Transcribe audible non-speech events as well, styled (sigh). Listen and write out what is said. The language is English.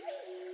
Yay! (laughs)